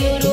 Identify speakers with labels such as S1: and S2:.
S1: lloró.